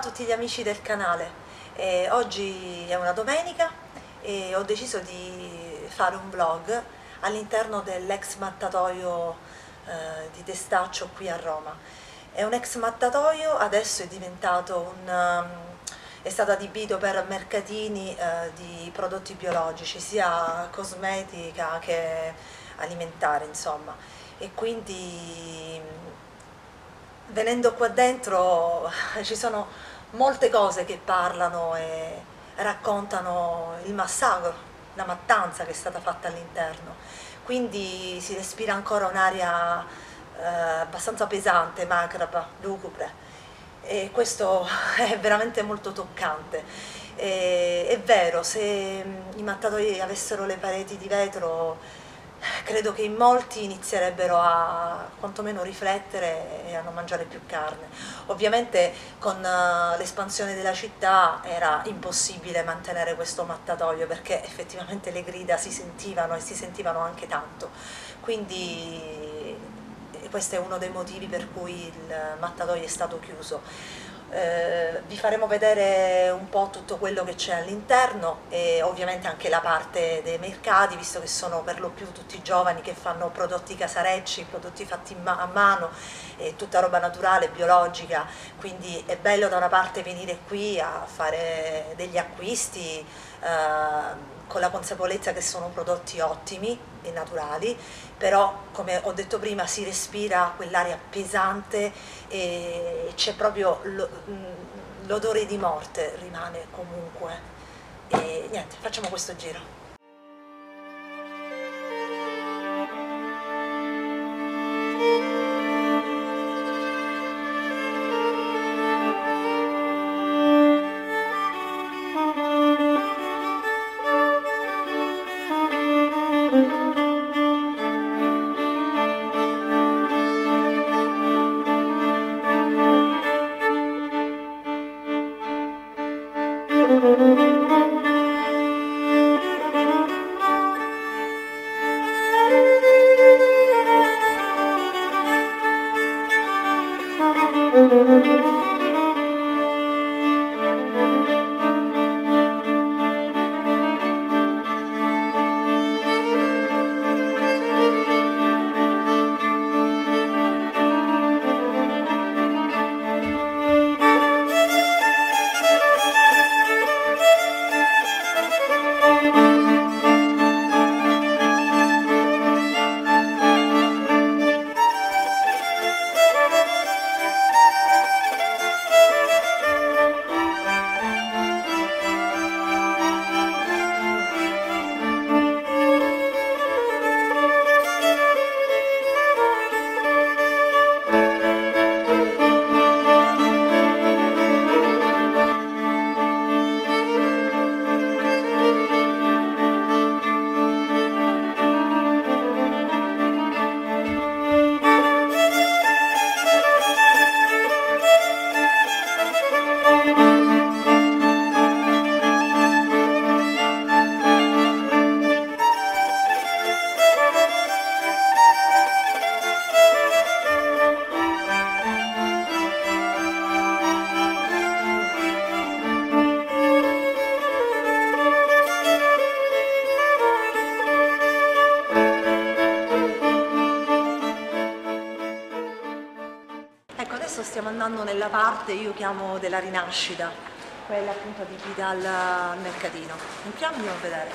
A tutti gli amici del canale, eh, oggi è una domenica e ho deciso di fare un vlog all'interno dell'ex mattatoio eh, di Testaccio qui a Roma. È un ex mattatoio, adesso è diventato un... Um, è stato adibito per mercatini eh, di prodotti biologici, sia cosmetica che alimentare, insomma. E quindi venendo qua dentro ci sono molte cose che parlano e raccontano il massacro, la mattanza che è stata fatta all'interno. Quindi si respira ancora un'aria eh, abbastanza pesante, macraba, lugubre e questo è veramente molto toccante. E, è vero, se i mattatoi avessero le pareti di vetro credo che in molti inizierebbero a quantomeno riflettere e a non mangiare più carne. Ovviamente con uh, l'espansione della città era impossibile mantenere questo mattatoio perché effettivamente le grida si sentivano e si sentivano anche tanto. Quindi questo è uno dei motivi per cui il mattatoio è stato chiuso. Eh, vi faremo vedere un po' tutto quello che c'è all'interno e ovviamente anche la parte dei mercati, visto che sono per lo più tutti giovani che fanno prodotti casarecci, prodotti fatti ma a mano, e tutta roba naturale, biologica, quindi è bello da una parte venire qui a fare degli acquisti eh, con la consapevolezza che sono prodotti ottimi e naturali, però come ho detto prima si respira quell'aria pesante e c'è proprio mm, l'odore di morte rimane comunque. E niente, facciamo questo giro. Andando nella parte, io chiamo della rinascita, quella appunto adibita al, al mercatino. Entriamo e andiamo a vedere.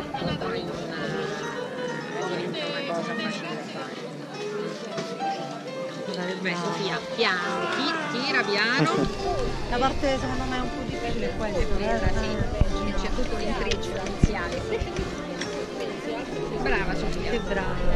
Poi non, non diventa una cosa facile da fare. Beh, Sofia, piano, ti- tira piano. La parte secondo me un po' difficile è quella. È quella, sì. C'è tutto l'intreccio iniziale. Brava Sofia. Che brava.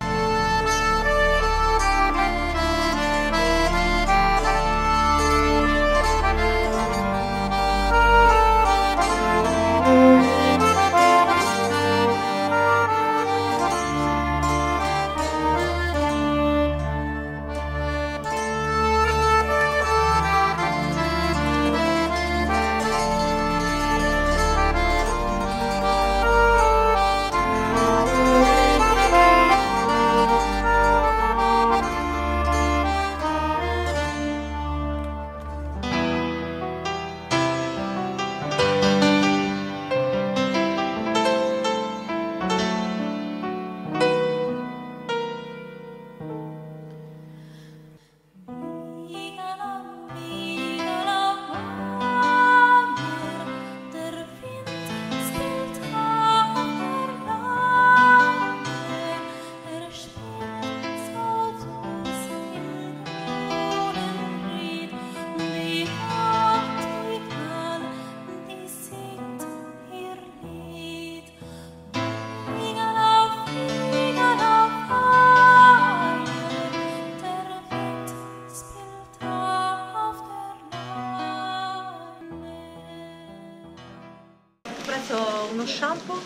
Uno shampoo,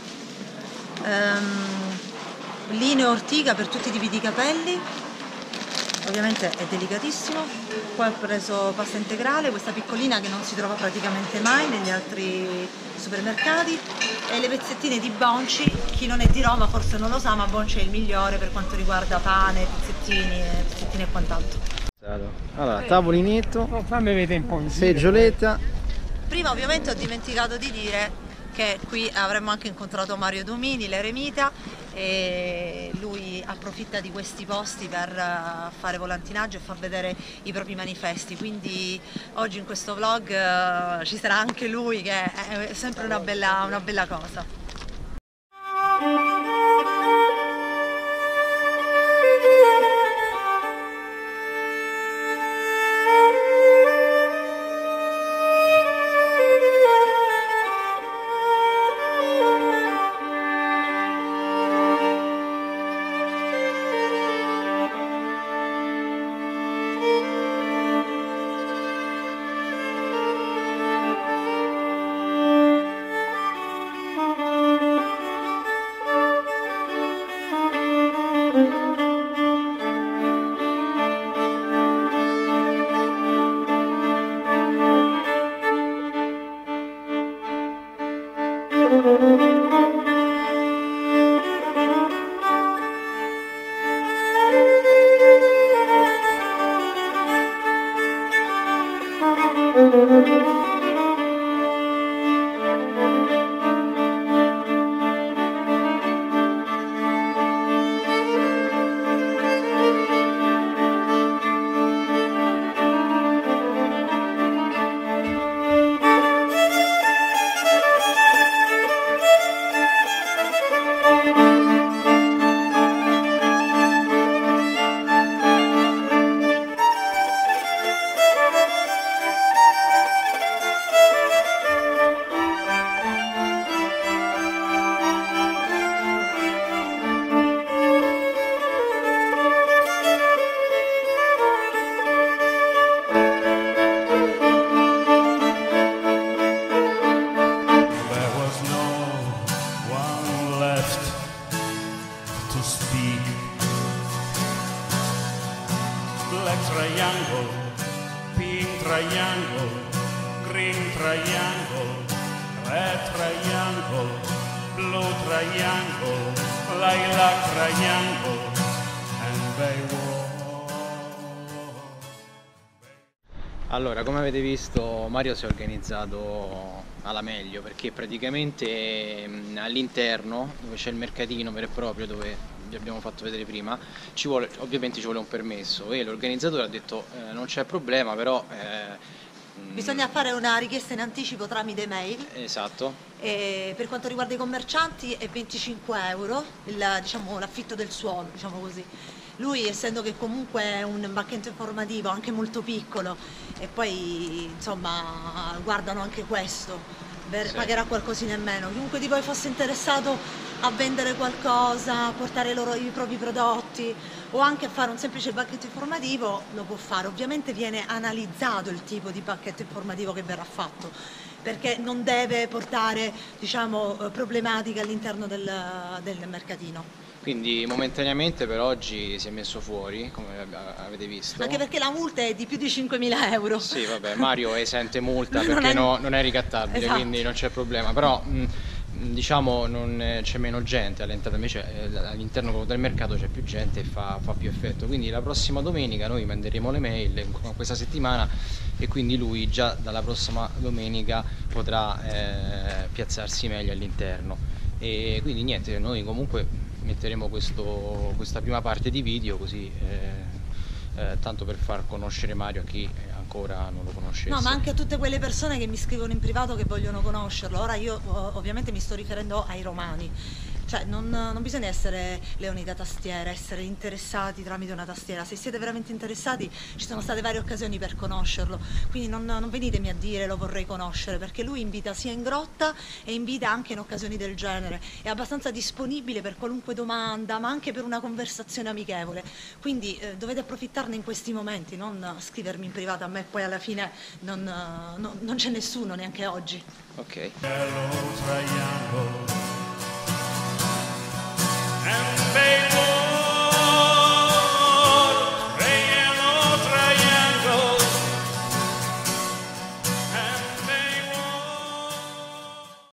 ehm, lineo ortiga per tutti i tipi di capelli, ovviamente è delicatissimo, poi ho preso pasta integrale, questa piccolina che non si trova praticamente mai negli altri supermercati e le pezzettine di Bonci, chi non è di Roma forse non lo sa ma Bonci è il migliore per quanto riguarda pane, pizzettini, e- pizzettini e quant'altro. Allora, tavolinetto, Oh, seggioletta. Prima ovviamente ho dimenticato di dire che qui avremmo anche incontrato Mario Domini, l'eremita, e lui approfitta di questi posti per eh, fare volantinaggio e far vedere i propri manifesti, quindi oggi in questo vlog eh, ci sarà anche lui che è sempre una bella, una bella cosa. Triangle, pink triangle, green triangle, red triangle, blue triangle, lilac triangle, and they. Allora, come avete visto, Mario si è organizzato alla meglio perché praticamente mh, all'interno, dove c'è il mercatino vero e proprio, dove vi abbiamo fatto vedere prima, ci vuole, ovviamente ci vuole un permesso e l'organizzatore ha detto eh, non c'è problema, però eh, mm, Bisogna fare una richiesta in anticipo tramite mail. Esatto. E per quanto riguarda i commercianti è 25 euro diciamo, l'affitto del suolo, diciamo così. Lui essendo che comunque è un banchetto informativo anche molto piccolo e poi insomma guardano anche questo, Sì. pagherà qualcosina in meno. Chiunque di voi fosse interessato a vendere qualcosa, a portare loro i propri prodotti o anche a fare un semplice pacchetto informativo lo può fare. Ovviamente viene analizzato il tipo di pacchetto informativo che verrà fatto perché non deve portare diciamo, eh, problematiche all'interno del, del mercatino. Quindi momentaneamente per oggi si è messo fuori, come avete visto. Anche perché la multa è di più di 5.000 euro. Sì, vabbè, Mario esente multa Non perché è- no- non è ricattabile, Esatto. quindi non c'è problema. Però mh, diciamo non eh, c'è meno gente all'entrata, invece eh, all'interno del mercato c'è più gente e fa, fa più effetto. Quindi la prossima domenica noi manderemo le mail questa settimana e quindi lui già dalla prossima domenica potrà eh, piazzarsi meglio all'interno. E quindi niente, noi comunque metteremo questo- questa prima parte di video così eh, eh, tanto per far conoscere Mario a chi ancora non lo conoscesse. No, ma anche a tutte quelle persone che mi scrivono in privato che vogliono conoscerlo. Ora io ovviamente mi sto riferendo ai romani. Cioè, non, non bisogna essere leoni da tastiera, essere interessati tramite una tastiera. Se siete veramente interessati, ci sono state varie occasioni per conoscerlo. Quindi non, non venitemi a dire lo vorrei conoscere, perché lui invita sia in grotta e invita anche in occasioni del genere. È abbastanza disponibile per qualunque domanda, ma anche per una conversazione amichevole. Quindi eh, dovete approfittarne in questi momenti, non scrivermi in privato a me, poi alla fine non, eh, non- non c'è nessuno neanche oggi. Ok.